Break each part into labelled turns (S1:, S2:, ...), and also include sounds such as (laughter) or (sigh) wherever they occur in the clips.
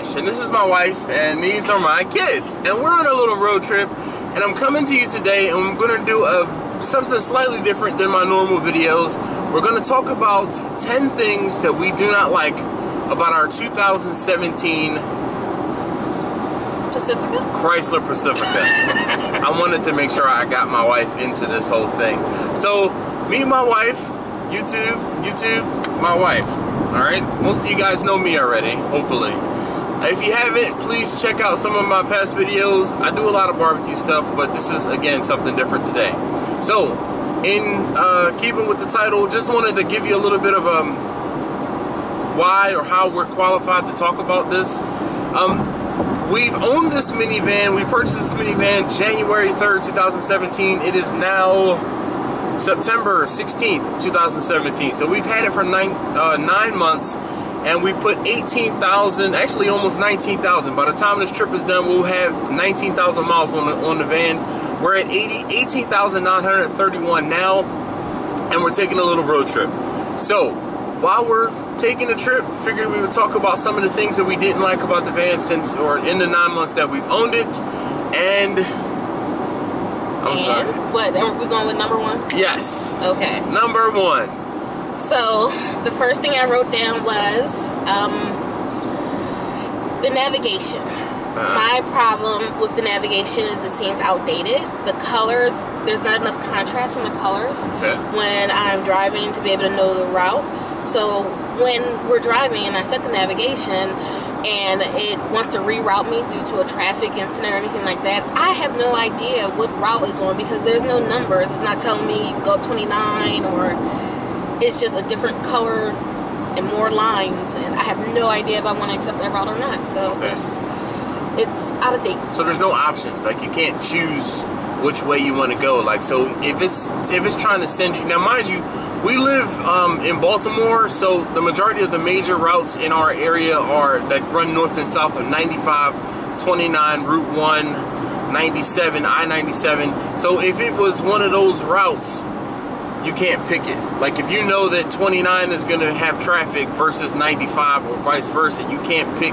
S1: Ash, and this is my wife, and these are my kids. And we're on a little road trip, and I'm coming to you today, and I'm gonna do a something slightly different than my normal videos. We're gonna talk about 10 things that we do not like about our 2017
S2: Pacifica?
S1: Chrysler Pacifica. (laughs) I wanted to make sure I got my wife into this whole thing. So, me and my wife, YouTube, YouTube, my wife. All right, most of you guys know me already, hopefully. If you haven't, please check out some of my past videos. I do a lot of barbecue stuff, but this is again something different today. So, in uh, keeping with the title, just wanted to give you a little bit of um, why or how we're qualified to talk about this. Um, we've owned this minivan. We purchased this minivan January 3rd, 2017. It is now September 16th, 2017. So we've had it for nine, uh, nine months and we put 18,000, actually almost 19,000. By the time this trip is done, we'll have 19,000 miles on the, on the van. We're at 80, 18,931 now and we're taking a little road trip. So while we're taking a trip, figured we would talk about some of the things that we didn't like about the van since, or in the nine months that we've owned it. And I'm
S2: and
S1: sorry.
S2: what? Are we going with number one?
S1: Yes.
S2: Okay.
S1: Number one.
S2: So the first thing I wrote down was um, the navigation.
S1: Uh-huh.
S2: My problem with the navigation is it seems outdated. The colors, there's not enough contrast in the colors
S1: Okay.
S2: when I'm driving to be able to know the route. So when we're driving and I set the navigation and it wants to reroute me due to a traffic incident or anything like that, I have no idea what route it's on because there's no numbers. It's not telling me go up 29 or it's just a different color and more lines and I have no idea if I want to accept that route or not. So
S1: Okay.
S2: it's out of date.
S1: So there's no options. Like you can't choose which way you want to go. Like so, if it's if it's trying to send you now, mind you, we live um, in Baltimore, so the majority of the major routes in our area are that run north and south of 95, 29, Route 1, 97, I-97. So if it was one of those routes, you can't pick it. Like if you know that 29 is going to have traffic versus 95 or vice versa, you can't pick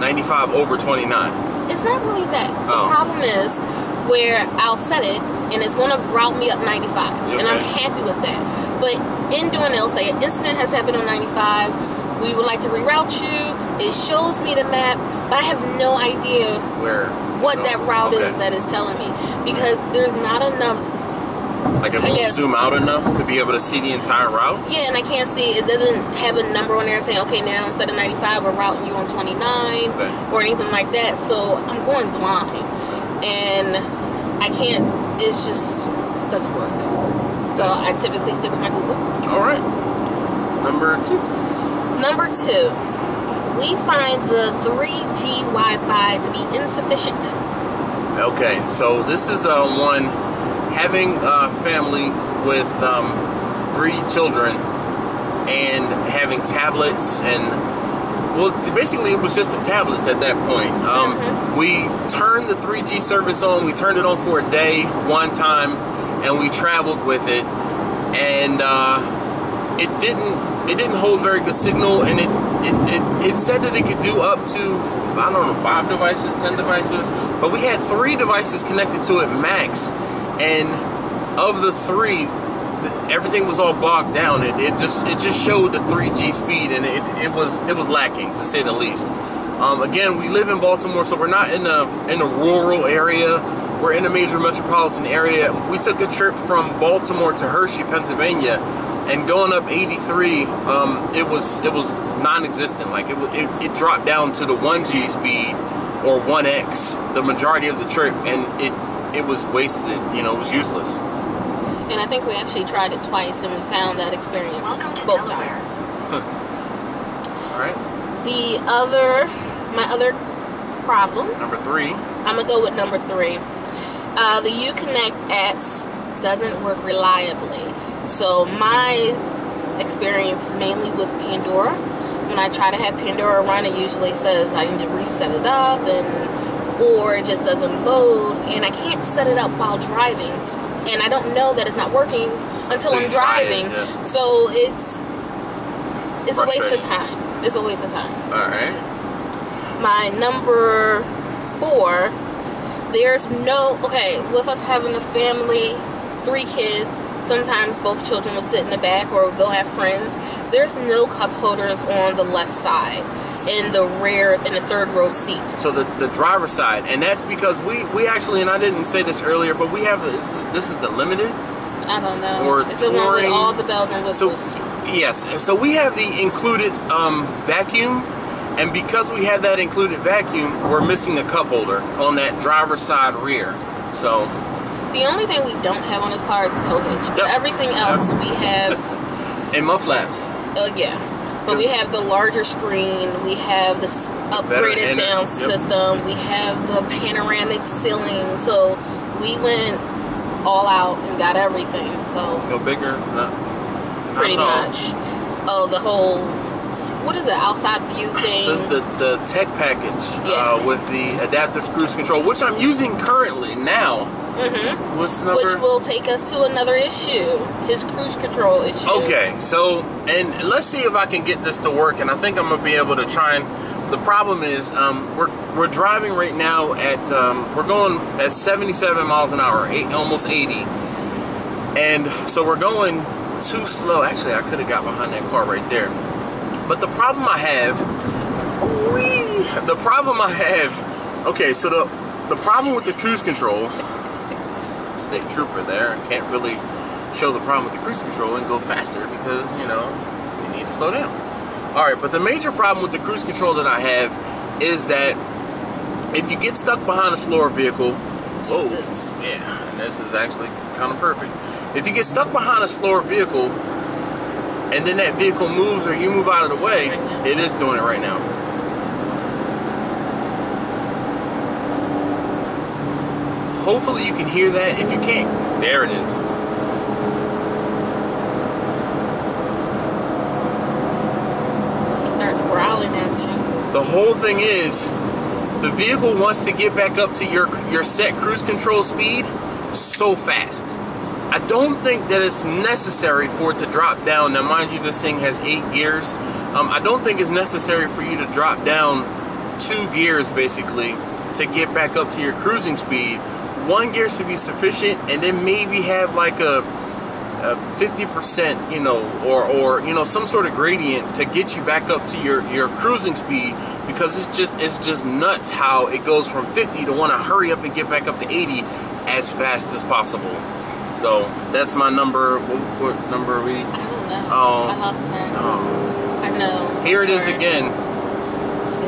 S1: 95 over 29.
S2: It's not really that. The
S1: Oh.
S2: problem is where I'll set it and it's going to route me up 95, and I'm happy with that. But in doing that, say an incident has happened on 95, we would like to reroute you. It shows me the map, but I have no idea
S1: Where
S2: what
S1: so,
S2: that route
S1: okay.
S2: is that is telling me because there's not enough.
S1: Like it
S2: I
S1: won't
S2: guess-
S1: zoom out enough to be able to see the entire route.
S2: Yeah, and I can't see. It doesn't have a number on there saying, okay, now instead of 95, we're routing you on 29
S1: Okay.
S2: or anything like that. So I'm going blind, and I can't. It's just doesn't work. So I typically stick with my Google.
S1: All right. Number two.
S2: Number two, we find the 3G Wi-Fi to be insufficient.
S1: Okay, so this is uh, one having a family with um, three children and having tablets and well, basically it was just the tablets at that point. Um,
S2: Mhm.
S1: We turned the 3G service on. We turned it on for a day, one time, and we traveled with it. And uh, it didn't it didn't hold very good signal, and it, it it it said that it could do up to I don't know five devices, ten devices, but we had three devices connected to it max, and of the three, everything was all bogged down. It, it just it just showed the 3G speed, and it, it was it was lacking to say the least. Um, again, we live in Baltimore, so we're not in a in a rural area. We're in a major metropolitan area. We took a trip from Baltimore to Hershey, Pennsylvania, and going up 83, um, it was it was non-existent. Like it, it it dropped down to the 1G speed or 1X the majority of the trip, and it it was wasted. You know, it was useless.
S2: And I think we actually tried it twice, and we found that experience both
S3: Delaware.
S2: times. (laughs)
S1: All right,
S2: The other, my other problem,
S1: number three.
S2: I'm gonna go with number three. Uh, the Uconnect apps doesn't work reliably. So my experience is mainly with Pandora. When I try to have Pandora run, it usually says I need to reset it up, and or it just doesn't load, and I can't set it up while driving, and I don't know that it's not working until
S1: Till
S2: I'm
S1: try it,
S2: driving.
S1: yeah.
S2: So it's it's a waste of time. It's a waste of time.
S1: All right.
S2: my number four, there's no okay with us having a family, three kids. Sometimes both children will sit in the back, or they'll have friends. There's no cup holders on the left side in the rear in the third row seat.
S1: So the the driver's side, and that's because we we actually, and I didn't say this earlier, but we have this. This is the limited.
S2: I don't know.
S1: Or
S2: it's the one with all the bells and whistles.
S1: So yes, so we have the included um, vacuum, and because we have that included vacuum, we're missing a cup holder on that driver's side rear. So
S2: the only thing we don't have on this car is a tow hitch. But
S1: Yep.
S2: everything else we have. (laughs)
S1: and mud flaps.
S2: Uh, yeah. But we have the larger screen, we have the upgraded sound
S1: yep.
S2: system, we have the panoramic ceiling. So we went all out and got everything. So
S1: Go bigger. No,
S2: pretty
S1: not at all.
S2: much. Oh, the whole what is it? Outside view thing.
S1: This is the, the tech package
S2: Yeah.
S1: uh, with the adaptive cruise control, which I'm using currently now.
S2: Hmm
S1: What's number?
S2: Which will take us to another issue, his cruise control issue.
S1: Okay, so and let's see if I can get this to work, and I think I'm gonna be able to try and. The problem is, um, we're we're driving right now at um, we're going at 77 miles an hour, eight, almost 80, and so we're going too slow. Actually, I could have got behind that car right there, but the problem I have, wee, the problem I have. Okay, so the the problem with the cruise control, state trooper there, and can't really show the problem with the cruise control and go faster because you know you need to slow down. All right, but the major problem with the cruise control that I have is that if you get stuck behind a slower vehicle, whoa,
S2: Jesus.
S1: yeah, and this is actually kind of perfect. If you get stuck behind a slower vehicle and then that vehicle moves or you move out of the way, it is doing it right now. Hopefully you can hear that. If you can't, there it is.
S2: She starts growling at you.
S1: The whole thing is, the vehicle wants to get back up to your your set cruise control speed so fast. I don't think that it's necessary for it to drop down. Now, mind you, this thing has eight gears. Um, I don't think it's necessary for you to drop down two gears basically to get back up to your cruising speed. One gear should be sufficient, and then maybe have like a a 50%, you know, or, or, you know, some sort of gradient to get you back up to your, your cruising speed because it's just, it's just nuts how it goes from 50 to want to hurry up and get back up to 80 as fast as possible. So that's my number. What, what number are we?
S2: I don't know.
S1: Oh.
S2: I lost her.
S1: Oh,
S2: I know.
S1: here it is again.
S2: Let's see.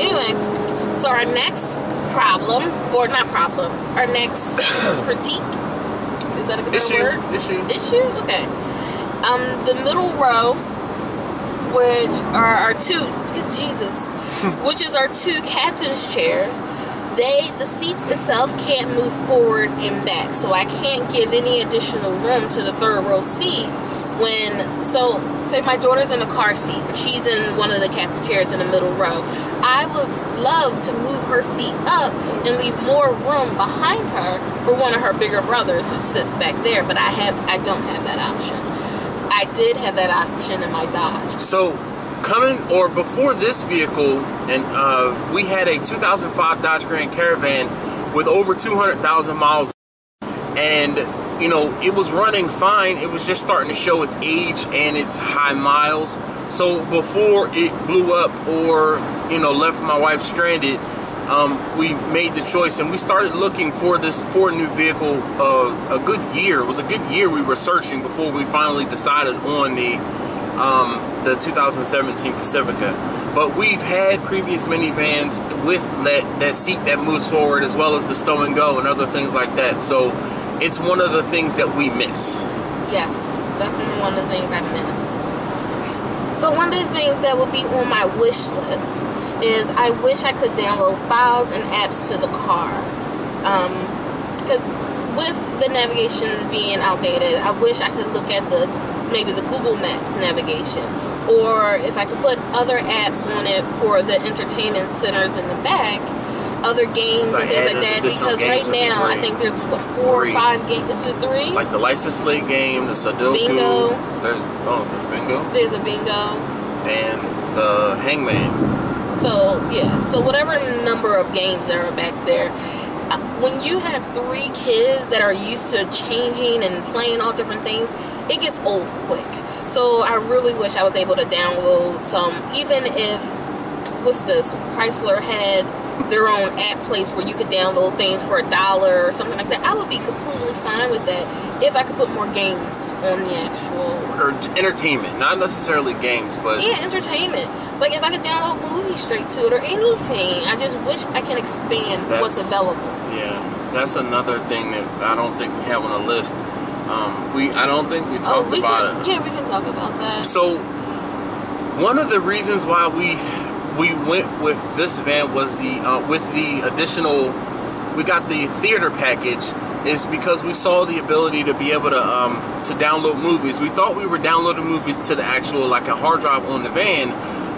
S2: Anyway, so our next problem, or not problem, our next (coughs) critique. Is that a good
S1: Issue,
S2: word?
S1: issue.
S2: Issue? Okay. Um, the middle row, which are our two, good Jesus, (laughs) which is our two captain's chairs. They, the seats itself can't move forward and back, so I can't give any additional room to the third row seat. When, so, say my daughter's in a car seat she's in one of the captain chairs in the middle row, I would love to move her seat up and leave more room behind her for one of her bigger brothers who sits back there. But I have, I don't have that option. I did have that option in my Dodge.
S1: So, coming or before this vehicle, and uh, we had a 2005 Dodge Grand Caravan with over 200,000 miles, and you know it was running fine. It was just starting to show its age and its high miles. So before it blew up or you know left my wife stranded, um, we made the choice and we started looking for this for a new vehicle. Uh, a good year. It was a good year we were searching before we finally decided on the um, the 2017 Pacifica. But we've had previous minivans with that, that seat that moves forward as well as the stow and go and other things like that. So it's one of the things that we miss.
S2: Yes, definitely one of the things I miss. So one of the things that would be on my wish list is I wish I could download files and apps to the car. Um, because with the navigation being outdated, I wish I could look at the maybe the Google Maps navigation, or if I could put other apps on it for the entertainment centers in the back, other games
S1: Like
S2: and things like that. Because right now I think there's what four
S1: Three.
S2: or five games. Is it three?
S1: Like the license plate game, the Sudoku.
S2: Bingo.
S1: There's oh, there's bingo
S2: There's a bingo.
S1: and the Hangman.
S2: So yeah, so whatever number of games there are back there, uh, when you have three kids that are used to changing and playing all different things, it gets old quick. So I really wish I was able to download some, even if what's this Chrysler had their own app place where you could download things for a dollar or something like that. I would be completely fine with that if I could put more games on the actual
S1: or entertainment, not necessarily games, but
S2: yeah, entertainment. Like if I could download movies straight to it or anything. I just wish I can expand
S1: That's-
S2: what's available.
S1: yeah, that's another thing that I don't think we have on the list. Um, we I don't think we
S2: Oh,
S1: talked
S2: we
S1: about
S2: can,
S1: it.
S2: yeah, we can talk about that.
S1: So one of the reasons why we we went with this van was the uh, with the additional we got the theater package is because we saw the ability to be able to um, to download movies. We thought we were downloading movies to the actual like a hard drive on the van,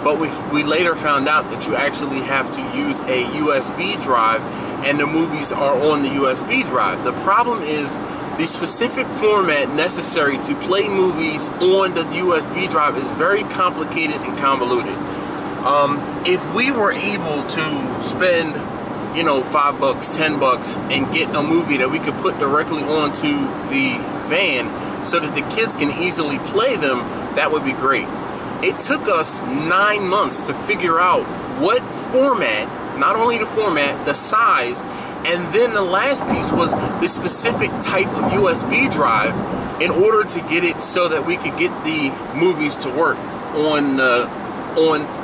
S1: but we we later found out that you actually have to use a USB drive, and the movies are on the USB drive. The problem is the specific format necessary to play movies on the USB drive is very complicated and convoluted. Um, if we were able to spend, you know, five bucks, ten bucks, and get a movie that we could put directly onto the van so that the kids can easily play them, that would be great. It took us nine months to figure out what format, not only the format, the size, and then the last piece was the specific type of USB drive in order to get it so that we could get the movies to work on uh, on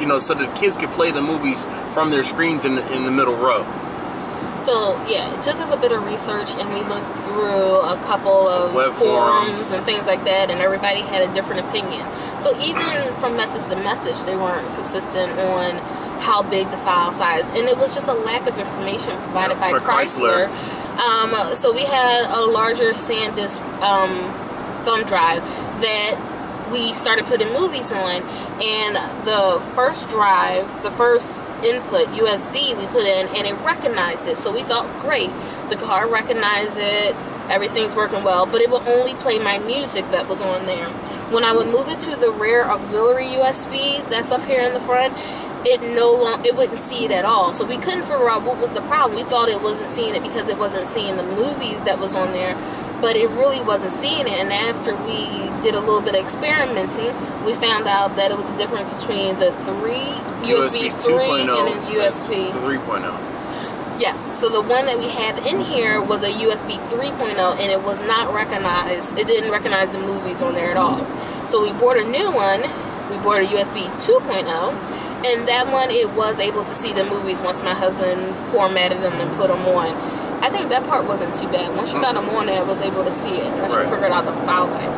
S1: you know so the kids could play the movies from their screens in the, in the middle row.
S2: So yeah, it took us a bit of research, and we looked through a couple of
S1: Web forums,
S2: and things like that, and everybody had a different opinion. So even from message to message, they weren't consistent on how big the file size, and it was just a lack of information provided by
S1: Chrysler.
S2: Chrysler. Um, so we had a larger SanDisk um, thumb drive that we started putting movies on and the first drive the first input usb we put in and it recognized it. So we thought great. The car recognized it. Everything's working well but it would only play my music that was on there. When i would move it to the rear auxiliary usb that's up here in the front it no long it wouldn't see it at all. So we couldn't figure out what was the problem. We thought it wasn't seeing it because it wasn't seeing the movies that was on there but it really wasn't seeing it and after we did a little bit of experimenting we found out that it was a difference between the three usb, 3 and then usb
S1: 3.0.
S2: Yes. So the one that we have in here was a USB 3.0 and it was not recognized. It didn't recognize the movies on there at all. So we bought a new one. We bought a USB 2.0 and that one it was able to see the movies once my husband formatted them and put them on. I think that part wasn't too bad. Once you got them on there, I was able to see it. Once you
S1: Right.
S2: figured out the file type.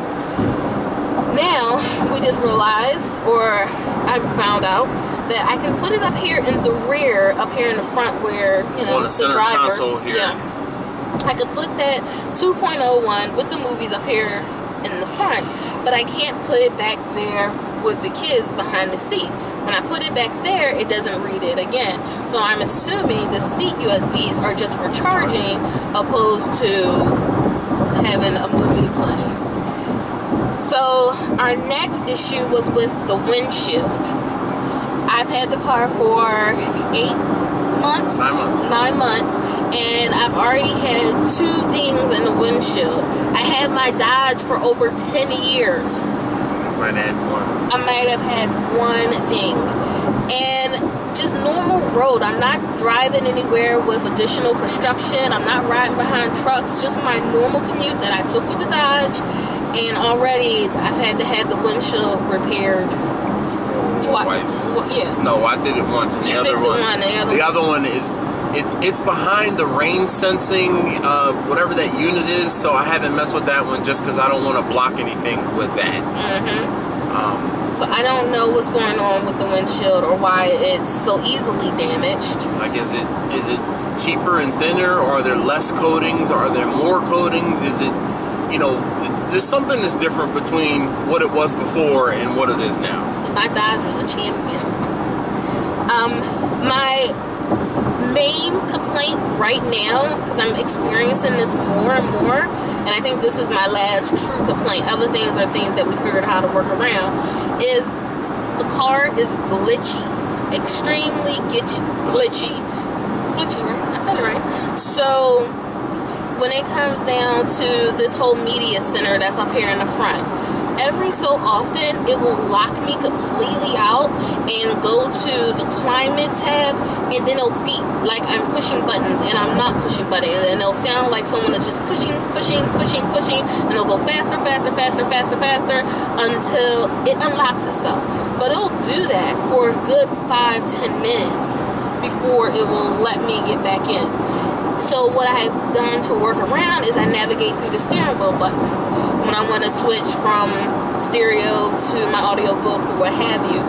S2: Now we just realized, or I found out that I can put it up here in the rear, up here in the front, where you know
S1: On the center
S2: drivers. Yeah, I could put that 2.01 with the movies up here in the front, but I can't put it back there with the kids behind the seat. When I put it back there, it doesn't read it again. So I'm assuming the seat USBs are just for charging, opposed to having a movie play. So our next issue was with the windshield. I've had the car for eight months,
S1: Nine months.
S2: nine months, and I've already had two dings in the windshield. I had my Dodge for over 10 years.
S1: Might add one.
S2: I might have had one ding. And just normal road. I'm not driving anywhere with additional construction. I'm not riding behind trucks. Just my normal commute that I took with the Dodge. And already I've had to have the windshield repaired twi-
S1: Twice.
S2: Well, yeah.
S1: No, I did it once, and the
S2: You
S1: other one,
S2: one, the other
S1: the other one is it, it's behind the rain sensing, uh, whatever that unit is. So I haven't messed with that one just because I don't want to block anything with that.
S2: Mm-hmm.
S1: Um,
S2: So I don't know what's going on with the windshield or why it's so easily damaged.
S1: like, is it is it cheaper and thinner, or are there less coatings, or are there more coatings? Is it, you know, there's something that's different between what it was before and what it is now.
S2: My Dodge was a champion. Um, my main complaint right now, because I'm experiencing this more and more, and I think this is my last true complaint. Other things are things that we figured out how to work around. Is the car is glitchy. extremely glitch, glitchy. Glitchy, right? I said it right. So when it comes down to this whole media center that's up here in the front, every so often it will lock me completely out and go to the climate tab and then it'll beep like I'm pushing buttons and I'm not pushing buttons and it'll sound like someone is just pushing, pushing, pushing, pushing and it'll go faster, faster, faster, faster, faster until it unlocks itself. But it'll do that for a good five, ten minutes before it will let me get back in. So what I've done to work around is I navigate through the steering wheel buttons when I want to switch from stereo to my audiobook or what have you.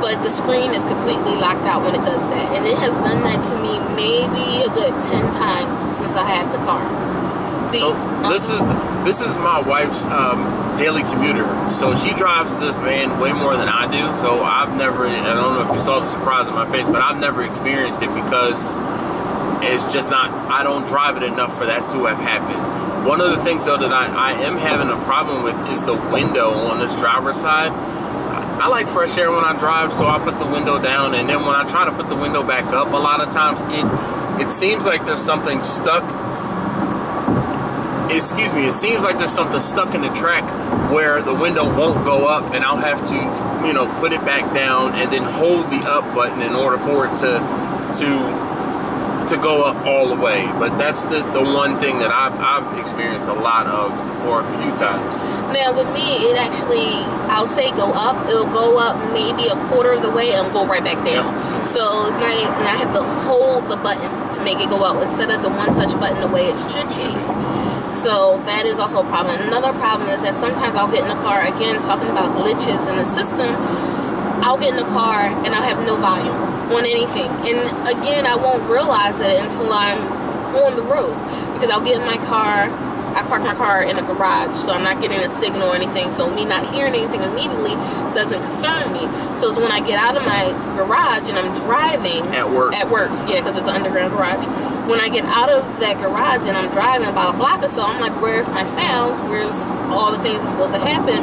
S2: But the screen is completely locked out when it does that. And it has done that to me maybe a good 10 times since I have the car. The,
S1: So
S2: um,
S1: this is this is my wife's um, daily commuter. So she drives this van way more than I do. So I've never, I don't know if you saw the surprise on my face, but I've never experienced it because it's just not. I don't drive it enough for that to have happened. One of the things though that I, I am having a problem with is the window on this driver's side. I like fresh air when I drive, so I put the window down, and then when I try to put the window back up, a lot of times it it seems like there's something stuck excuse me, it seems like there's something stuck in the track where the window won't go up and I'll have to, you know, put it back down and then hold the up button in order for it to to to go up all the way. But that's the, the one thing that I've I've experienced a lot of or a few times.
S2: Now with me, it actually, I'll say go up. It'll go up maybe a quarter of the way and go right back down.
S1: Yep.
S2: So it's not, even, and I have to hold the button to make it go up instead of the one touch button the way it should be. So that is also a problem. Another problem is that sometimes I'll get in the car again talking about glitches in the system. I'll get in the car and I'll have no volume on anything. And again, I won't realize it until I'm on the road because I'll get in my car. I park my car in a garage, so I'm not getting a signal or anything. So me not hearing anything immediately doesn't concern me. So it's when I get out of my garage and I'm driving
S1: At work.
S2: At work, yeah, because it's an underground garage. When I get out of that garage and I'm driving about a block or so, I'm like, where's my sounds? Where's all the things that's supposed to happen?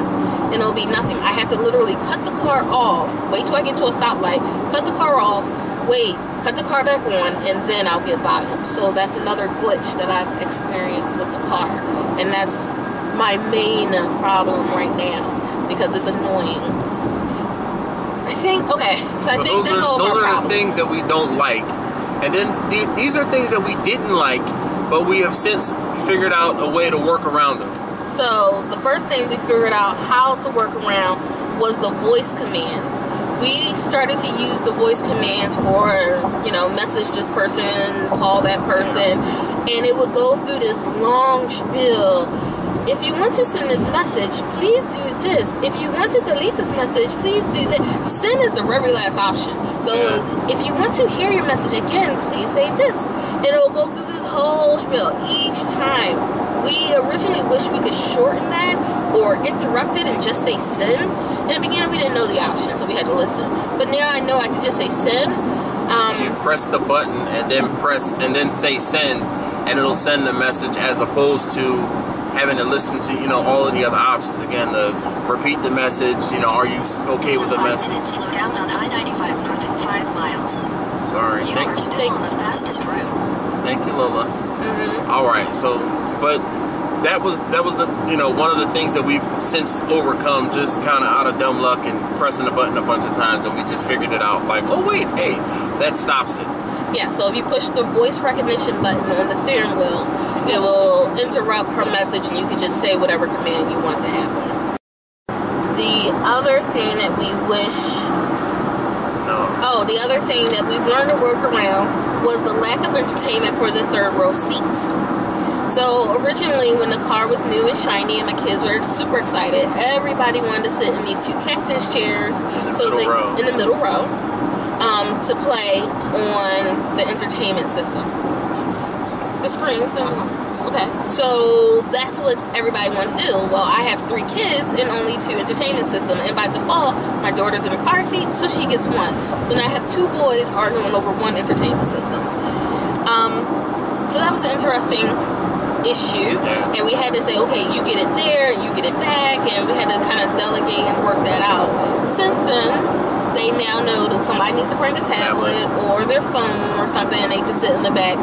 S2: And it'll be nothing. I have to literally cut the car off, wait till I get to a stoplight, cut the car off, wait, cut the car back on, and then I'll get volume. So that's another glitch that I've experienced with the car. And that's my main problem right now because it's annoying. I think, okay, so I think
S1: those
S2: that's
S1: are
S2: all
S1: those are the things that we don't like, and then the, these are things that we didn't like, but we have since figured out a way to work around them.
S2: So the first thing we figured out how to work around was the voice commands. We started to use the voice commands for, you know, message this person, call that person, and it would go through this long spiel. If you want to send this message, please do this. If you want to delete this message, please do that. Send is the very last option. So if you want to hear your message again, please say this. And it'll go through this whole spiel each time. We originally wished we could shorten that or interrupt it and just say send. In the beginning, we didn't know the option, so we had to listen. But now I know I can just say send.
S1: You
S2: Um,
S1: press the button and then press and then say send, and it'll send the message as opposed to having to listen to you know all of the other options again to repeat the message. You know, are you okay with the message?
S3: Slow down on I-95 north in five miles.
S1: Sorry,
S3: You
S1: thank
S3: are still
S2: Thank-
S3: on the fastest route.
S1: Thank you, Lola.
S2: mhm.
S1: All right, so but that was that was the you know one of the things that we've since overcome just kind of out of dumb luck and pressing the button a bunch of times and we just figured it out like oh wait hey that stops it
S2: Yeah, so if you push the voice recognition button on the steering wheel, it will interrupt her message and you can just say whatever command you want to happen. The other thing that we wish
S1: no
S2: Oh, the other thing that we've learned to work around was the lack of entertainment for the third row seats. So originally, when the car was new and shiny, and my kids were super excited, everybody wanted to sit in these two captain's chairs,
S1: the
S2: so they
S1: row.
S2: in the middle row, um, to play on the entertainment system, the screens. And, okay, so that's what everybody wanted to do. Well, I have three kids and only two entertainment systems, and by default, my daughter's in a car seat, so she gets one. So now I have two boys arguing over one entertainment system. Um, so that was an interesting issue, and we had to say, okay, you get it there, you get it back, and we had to kind of delegate and work that out. Since then, they now know that somebody needs to bring a tablet or their phone or something, and they can sit in the back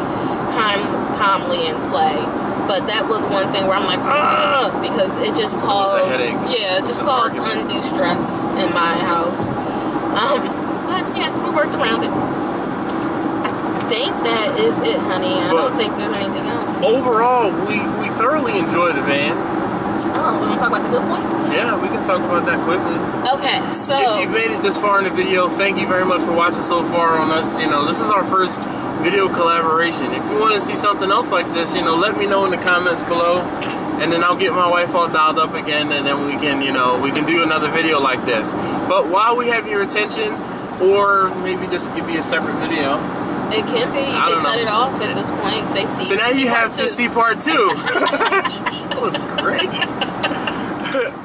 S2: calm, calmly and play. But that was one thing where I'm like, ah, because it just caused, yeah, it just caused
S1: argument.
S2: undue stress in my house. Um, but yeah, we worked around it. I think that is it, honey. I
S1: But-
S2: don't think there's anything else.
S1: Overall, we, we thoroughly enjoyed the van.
S2: Oh, we're gonna talk about the good points.
S1: Yeah, we can talk about that quickly.
S2: Okay, so
S1: If you've made it this far in the video, thank you very much for watching so far on us. You know, this is our first video collaboration. If you want to see something else like this, you know, let me know in the comments below. And then I'll get my wife all dialed up again and then we can, you know, we can do another video like this. But while we have your attention, or maybe this could be a separate video.
S2: It can be. You
S1: I
S2: can cut
S1: know.
S2: it off at this point. Say see.
S1: So now
S2: see
S1: you have to see part two. (laughs) (laughs) that was great. (laughs)